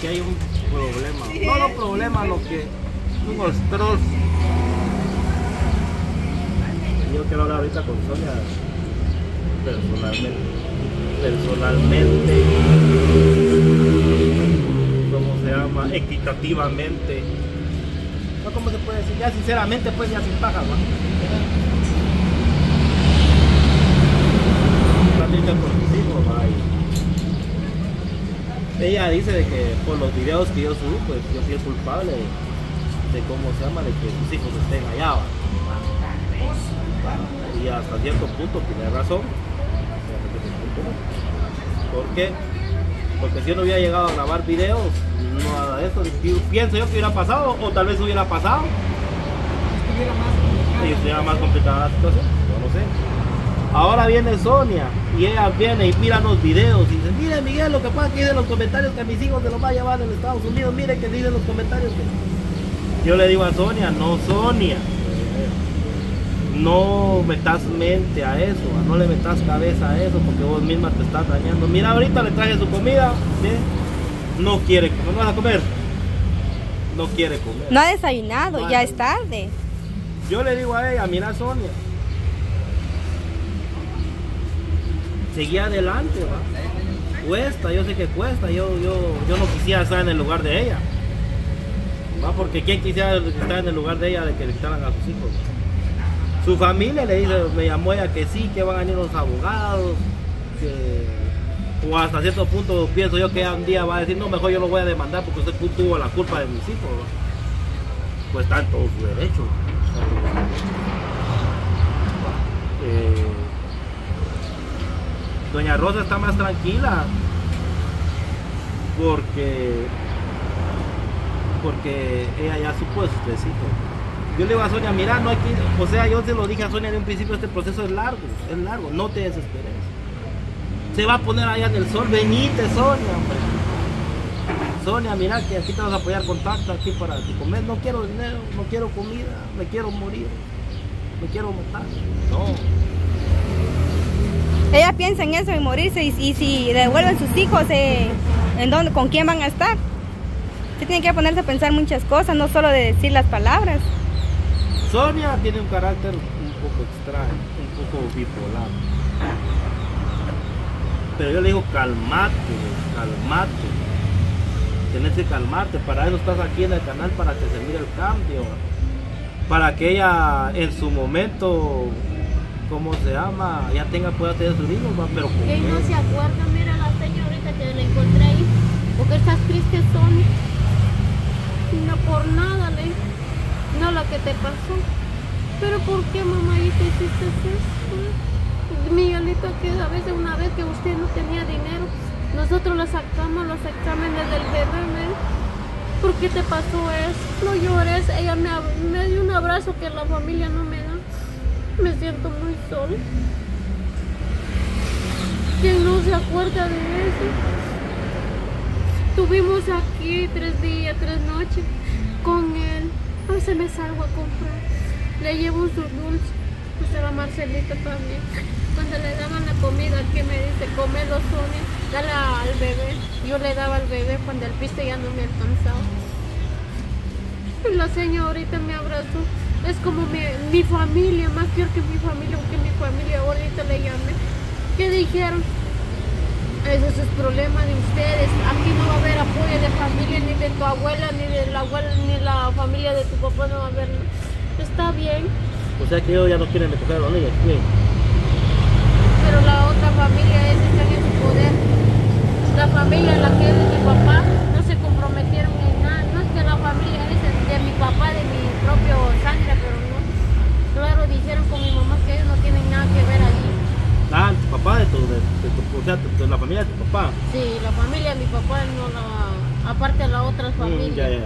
aquí hay un problema. No, no problema, lo que nosotros. Yo quiero hablar ahorita con Sonia personalmente. Personalmente. ¿Cómo se llama? Equitativamente. No, ¿cómo se puede decir? Ya sinceramente, pues ya sin paja, va, y Ella dice de que por los videos que yo subí, pues yo fui el culpable de, de cómo se llama, de que sus hijos estén allá. ¿va? Y hasta cierto punto tiene razón. ¿Por qué? Porque si yo no hubiera llegado a grabar videos, no nada de esto, pi- pienso yo que hubiera pasado, o tal vez hubiera pasado, Estuviera más complicado. y estuviera más complicada la situación, yo no sé. Ahora viene Sonia y ella viene y mira los videos y dice, mire Miguel, lo que pasa que dicen los comentarios que a mis hijos se los va a llevar en Estados Unidos, mire que dicen los comentarios que... Yo le digo a Sonia, no Sonia, no metas mente a eso, no le metas cabeza a eso porque vos misma te estás dañando. Mira, ahorita le traje su comida, ¿sí? no quiere comer, ¿no vas a comer? No quiere comer. No ha desayunado, No ya es tarde. Yo le digo a ella, mira Sonia, seguí adelante, va. Cuesta, yo sé que cuesta, yo, yo, yo no quisiera estar en el lugar de ella. Va, porque quién quisiera estar en el lugar de ella de que le quitaran a sus hijos. Su familia le dice, me llamó ella que sí, que van a venir los abogados, que o hasta cierto punto pienso yo que un día va a decir, no, mejor yo lo voy a demandar porque usted tuvo la culpa de mis hijos. ¿va? Pues está en todo su. Eh, Doña Rosa está más tranquila porque porque ella ya supo sus tres. Yo le digo a Sonia, mira, no hay que, o sea, yo se lo dije a Sonia de un principio, este proceso es largo, es largo, no te desesperes. Se va a poner allá en el sol, venite Sonia, hombre. Sonia, mira que aquí te vas a apoyar con tanto aquí para comer, no quiero dinero, no quiero comida, me quiero morir, me quiero matar. No, Ella piensa en eso, en morirse, y, y si devuelven sus hijos, eh, ¿en dónde, ¿con quién van a estar? Se tiene que ponerse a pensar muchas cosas, no solo de decir las palabras. Sonia tiene un carácter un poco extraño, un poco bipolar. Pero yo le digo, calmate, calmate. Tienes que calmarte. Para eso estás aquí en el canal, para que se mire el cambio. Para que ella en su momento, ¿cómo se llama? Ya tenga, pueda tener sus hijos, va, pero con Que no él. se acuerda, mira la señorita que la encontré ahí. Porque estas tristes son. No por nada, le. No lo que te pasó. Pero ¿por qué, mamadita, hiciste eso? Miguelito, que a veces una vez que usted no tenía dinero, nosotros le sacamos los exámenes del bebé, ¿me? ¿Por qué te pasó eso? No llores, ella me, dio un abrazo que la familia no me. Me siento muy sola. ¿Quién no se acuerda de eso? Estuvimos aquí tres días, tres noches con él. A veces me salgo a comprar. Le llevo su dulce. Pues a la Marcelita también. Cuando le daban la comida, que me dice, comelo Sonia, dale al bebé. Yo le daba al bebé cuando el piste ya no me alcanzaba. Y la señorita me abrazó. Es como mi, mi familia, más peor que mi familia, aunque mi familia ahorita le llamé. ¿Qué dijeron? Ese es el problema de ustedes. Aquí no va a haber apoyo de familia, ni de tu abuela, ni de la abuela, ni la familia de tu papá, no va a haber. Está bien, O sea que ellos ya no quieren recoger a los niños. ¿qué? pero la otra familia es está en su poder. La familia la que es de mi papá no se comprometieron en nada. No es que la familia es de mi papá, de mi propio. Con mi mamá que ellos no tienen nada que ver allí. Ah, tu papá de tu, de, de tu, o sea, de la familia de tu papá. Sí, la familia de mi papá no la. Aparte de las otras Mm, familias. ya, ya.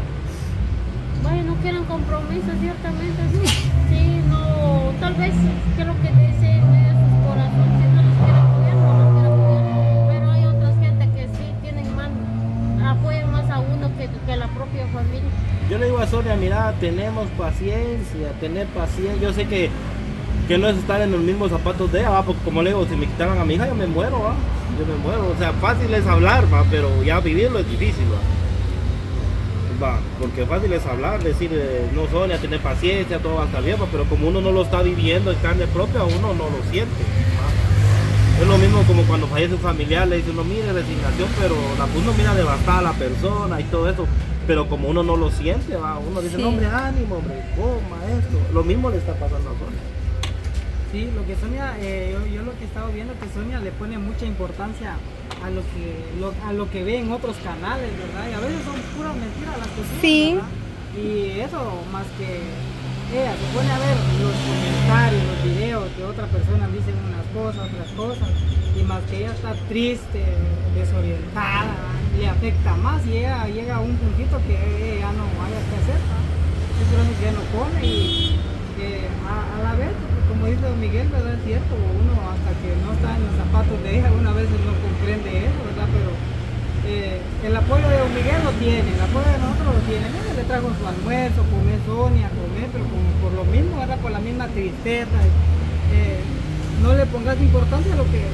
Vaya, no quieren compromiso, ciertamente, sí. Sí, no, tal vez que lo que deseen es sus corazones, si no los quiere apoyar, no los quiere apoyar. Pero hay otras gente que sí tienen más, apoyan más a uno que, que la propia familia. Yo le digo a Sonia, mira, tenemos paciencia, tener paciencia. Yo sé que, que no es estar en los mismos zapatos de ella, ¿va? porque como le digo, si me quitaran a mi hija, yo me muero, ¿va? yo me muero. O sea, fácil es hablar, ¿va? pero ya vivirlo es difícil. ¿va? Va, porque fácil es hablar, decir, eh, no Sonia, tener paciencia, todo va a estar bien, va, pero como uno no lo está viviendo en carne propia, uno no lo siente. va. Es lo mismo como cuando fallece un familiar, le dice uno, mire, resignación, pero la, uno mira devastada a la persona y todo eso, pero como uno no lo siente, va, uno dice, Sí. no, hombre, ánimo, hombre, coma esto. Lo mismo le está pasando a Sonia. Sí, lo que Sonia, eh, yo, yo lo que he estado viendo que Sonia le pone mucha importancia a lo que lo- a lo que ve en otros canales, ¿verdad? Y a veces son puras mentiras las suben, Sí. ¿verdad? Y eso más que ella se pone a ver los comentarios, los videos que otras personas dicen unas cosas, otras cosas, y más que ella está triste, desorientada, le afecta más y ella llega a un puntito que ella ya no haya que hacer, ¿verdad? es por eso que ya no come y que a, a la vez, como dice don Miguel, ¿verdad? Es cierto, uno hasta que no está en los zapatos de ella, una vez no comprende eso, ¿verdad? Pero eh, el apoyo de don Miguel lo tiene, el apoyo de nosotros lo tiene. Le trajo su almuerzo, comer Sonia, comer, pero como por lo mismo, ¿verdad? Por la misma tristeza. eh, no le pongas importancia a lo que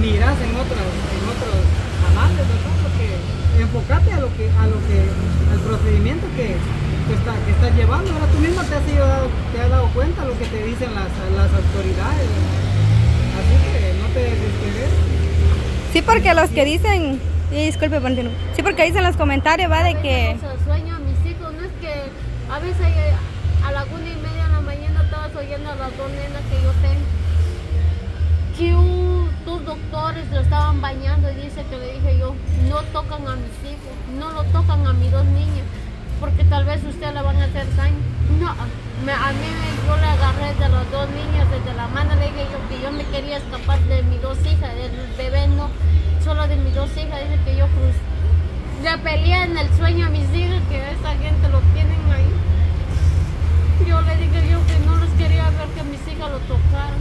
miras en otros, en otros canales, ¿verdad? Porque enfócate a lo que, a lo que, al procedimiento que, que está, que estás llevando. Ahora tú mismo te has, dado, te has dado cuenta lo que te dicen las, las autoridades. Así que no te desesperes. Sí, porque los que dicen, y disculpe por interrumpir. sí, porque dicen los comentarios, va, de que, sueño a mis hijos, no es que a veces eh, a la una y media de la mañana estabas oyendo a las dos nenas que yo tengo. Que un- dos doctores lo estaban bañando y dice que le dije yo, no tocan a mis hijos, no lo tocan a mis dos niñas, porque tal vez usted le van a hacer daño. No, a mí yo le agarré de las dos niñas desde la mano, le dije yo que yo me quería escapar de mis dos hijas, del bebé no, solo de mis dos hijas, dice que yo frus- le peleé en el sueño a mis hijas que esa gente lo tienen ahí. Yo le dije yo que no les quería ver que mis hijas lo tocaran.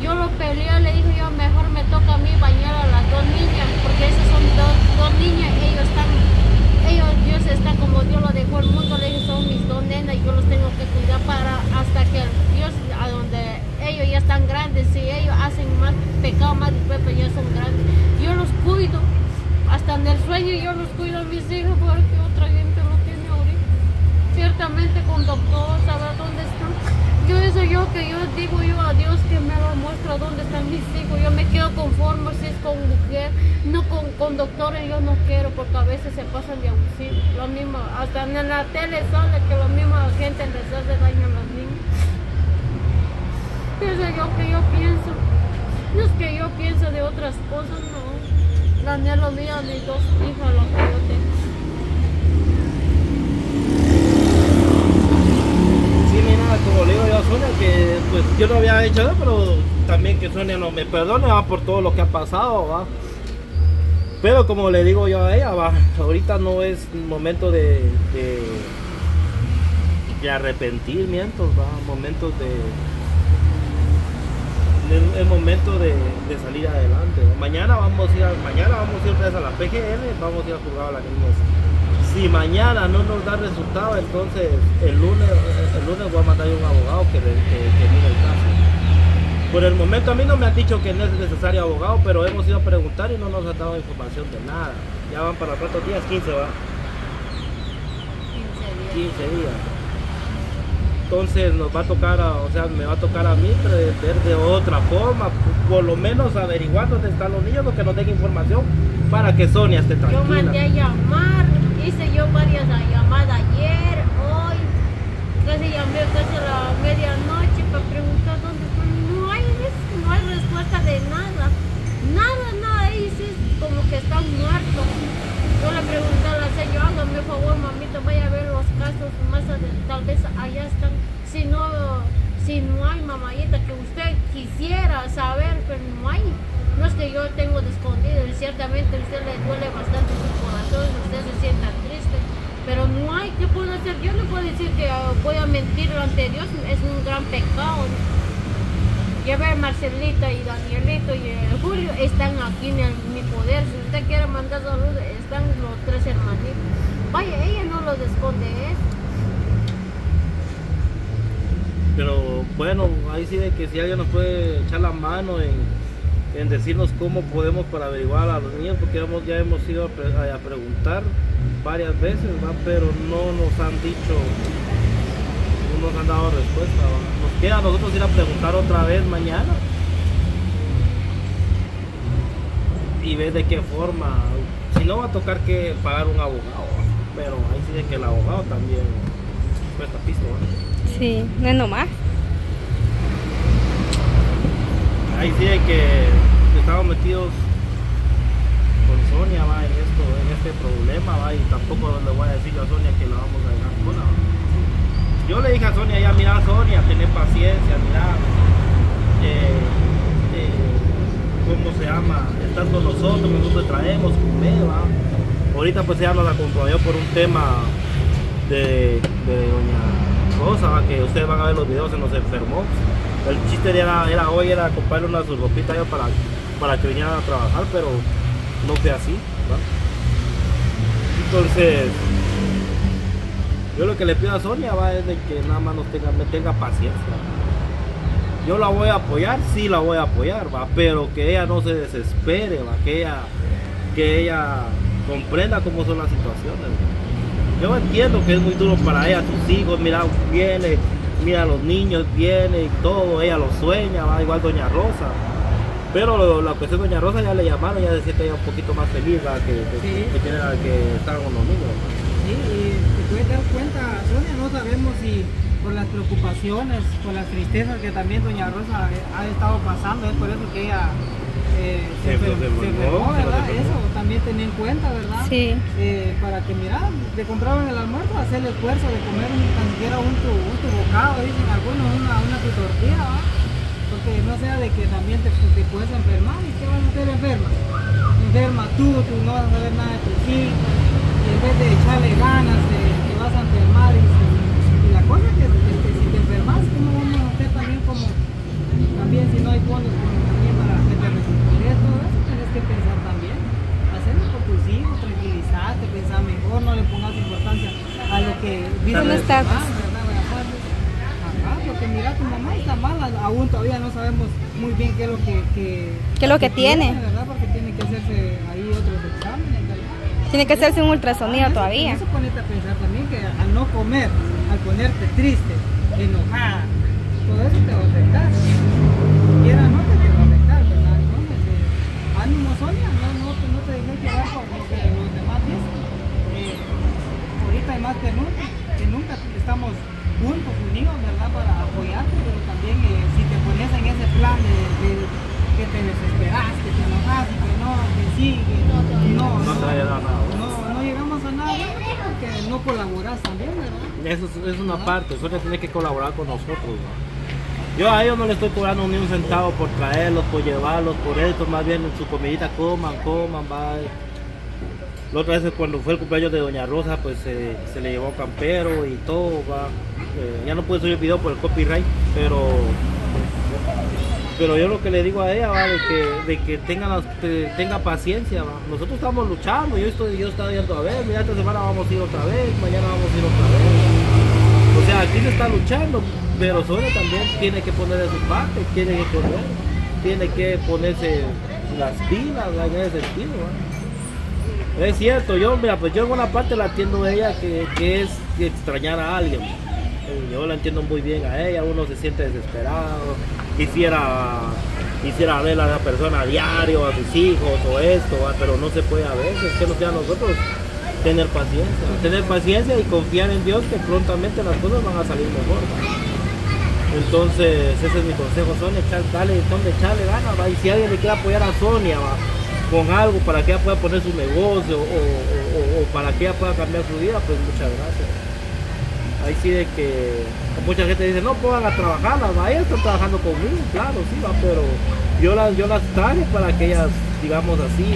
Yo lo peleé, le dije yo, mejor me toca a mí bañar a las dos niñas, porque esas son dos, dos niñas, ellos están, ellos, Dios está como Dios lo dejó el mundo, le dije, son mis dos nenas y yo los tengo que cuidar para hasta que el Dios, a donde ellos ya están grandes, si ellos hacen más pecado, más después, pues ya son grandes, yo los cuido, hasta en el sueño yo los cuido a mis hijos porque otra gente lo tiene ahorita ciertamente con doctor, saber dónde están. Yo eso yo que yo digo yo a Dios que me lo muestra dónde están mis hijos. Yo me quedo conforme si es con mujer, no con, yo no quiero porque a veces se pasan de abusivo. Lo mismo, hasta en la tele sale que la misma gente les hace daño a los niños. Eso que yo pienso. No es que yo piense de otras cosas, no. La anhelo mía, mis dos hijas, lo que yo tengo. Sí, mira, como le digo yo a Sonia, que pues yo no había hecho eso, pero también que Sonia no me perdone va, por todo lo que ha pasado, va. Pero como le digo yo a ella, va, ahorita no es momento de, de, de arrepentimientos, va, momentos de... Es, momento de, salir adelante. Mañana vamos a ir mañana vamos a ir otra vez a la PGN, vamos a ir a jugar a la niñez. Si mañana no nos da resultado, entonces el lunes, el lunes voy a mandar a un abogado que, que, que mire el caso. Por el momento a mí no me han dicho que no es necesario abogado, pero hemos ido a preguntar y no nos han dado información de nada. Ya van para cuántos días, 15 va. 15 días. Entonces nos va a tocar, a- o sea, me va a tocar a mí ver de otra forma, por lo menos averiguar dónde están los niños, que nos den información para que Sonia esté Yo mandé tranquila. a llamar, hice yo varias llamadas ayer, hoy, casi llamé casi a la medianoche para preguntar dónde están. No hay, res- no hay respuesta de nada, nada, nada, ahí sí es como que están muertos. Yo le pregunté a la señora, hágame un favor, mamita, vaya a ver los casos más adelante, tal vez allá están. Si no, si no hay mamayita que usted quisiera saber, pero no hay. No es que yo tengo escondido, ciertamente a usted le duele bastante su corazón, usted se sienta triste, pero no hay, ¿qué puedo hacer? Yo no puedo decir que ah, voy a mentir ante Dios, es un gran pecado. Ya ver Marcelita y Danielito y eh, Julio están aquí en, mi poder. Si usted quiere mandar salud, están los tres hermanitos. Vaya, ella no los esconde eso. Pero bueno, ahí sí de que si alguien nos puede echar la mano en, en decirnos cómo podemos para averiguar a los niños, porque hemos, ya hemos ido a, a preguntar varias veces, ¿va? pero no nos han dicho, no nos han dado respuesta. Nos queda a nosotros ir a preguntar otra vez mañana y ver de qué forma. Si no, va a tocar que pagar un abogado, pero ahí sí de que el abogado también cuesta piso. Sí, no es nomás. Ahí sí de que estamos metidos con Sonia va en esto, en este problema va y tampoco le voy a decir a Sonia que la vamos a dejar sola. ¿va? Yo le dije a Sonia ya mira Sonia, tener paciencia, mira cómo se llama, estando nosotros, nosotros traemos, comer, va. Ahorita pues ella nos acompañó por un tema de doña Rosa, va, que ustedes van a ver los videos, se nos enfermó. El chiste era, era hoy era comprarle una su ropita yo para, para que vinieran a trabajar, pero no fue así. Entonces, yo lo que le pido a Sonia va es de que nada más nos tenga, me tenga paciencia. Yo la voy a apoyar, sí la voy a apoyar, va, pero que ella no se desespere, va, que ella, que ella comprenda cómo son las situaciones. Yo entiendo que es muy duro para ella, sus hijos, mira, viene, mira los niños, viene y todo, ella lo sueña, va, igual Doña Rosa. Pero lo- la cuestión de Doña Rosa ya le llamaron, ya se siente ella un poquito más feliz, que, que, Sí. que tiene la- que estar con los niños. Sí, y te puedes dar cuenta, Sonia, no sabemos si por las preocupaciones, por las tristezas que también Doña Rosa ha estado pasando, es por eso que ella eh, se, Se enfer- enfermó, se enfermó, se ¿verdad? Eso también ten en cuenta, ¿verdad? Sí. Eh, para que, mira, le compraban el almuerzo, hacer el esfuerzo de comer ni tan siquiera un tu, un tu bocado, dicen algunos, una, una tu tortilla, ¿va? Porque no sea de que también te, te puedes enfermar y qué vas a hacer enferma. Enferma tú, tú no vas a saber nada de tus hijos, y en vez de echarle ganas, te, te vas a enfermar. Y, y la cosa es que, es que si te enfermas, ¿cómo vamos a hacer también como, también si no hay fondos como también que te todo eso, tienes que pensar también, hacerlo por tus hijos, tranquilizarte, pensar mejor, no le pongas importancia a lo que ¿Cómo los estás? porque mira, tu mamá está mala, aún todavía no sabemos muy bien qué es lo que, que, ¿Qué es lo que tiene? ¿verdad? Porque tiene que hacerse ahí otros exámenes. Tiene que hacerse un ultrasonido Eso- todavía. Eso ponerte a pensar también que al no comer, al ponerte triste, enojada, todo eso te va a afectar. Quiera o no, que te va a afectar, ¿verdad? Entonces, eh, ánimo Sonia, no, no, te- no te dejes llevar por lo que los demás dicen. Eh, ahorita hay más que nunca, que nunca estamos juntos, unidos, ¿verdad? Para apoyarte, pero también eh, si te pones en ese plan de, de- que te desesperas, que te enojas, que no, que sí, que no, no, No no, no llegamos a nada porque no colaboras también, ¿verdad? Eso es, es una parte, Sonia tiene que colaborar con nosotros. Yo a ellos no les estoy cobrando ni un centavo por traerlos, por llevarlos, por esto, más bien en su comidita coman, coman, va. La otra vez cuando fue el cumpleaños de Doña Rosa, pues eh, se le llevó campero y todo, va. Eh, ya no pude subir el video por el copyright, pero pero yo lo que le digo a ella va de que, de que tenga, las- tenga paciencia va. nosotros estamos luchando yo estoy yo estaba yendo a ver mira esta semana vamos a ir otra vez mañana vamos a ir otra vez o sea aquí se está luchando pero Sonia también tiene que poner de su parte tiene que correr tiene que ponerse las pilas en ese sentido es cierto yo mira pues yo en una parte la entiendo a ella que, es extrañar a alguien. Eh, Yo la entiendo muy bien a ella, uno se siente desesperado, quisiera, quisiera ver a la persona a diario, a sus hijos o esto, pero no se puede a veces, que nos queda nosotros tener paciencia, tener paciencia y confiar en Dios que prontamente las cosas van a salir mejor. Entonces, ese es mi consejo, Sonia, echar, dale, donde echarle ganas, ¿va? y si alguien le quiere apoyar a Sonia, ¿va? con algo para que ella pueda poner su negocio o, o- o- o para que ella pueda cambiar su vida, pues muchas gracias ahí sí de que mucha gente dice no pongan a trabajar las va, ellas están trabajando conmigo claro sí va pero yo las yo las traje para que ellas digamos así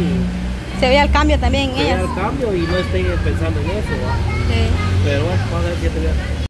Se vea el cambio también en vean ellas. el cambio y no estén pensando en eso ¿va? Sí. pero bueno vamos a ver si te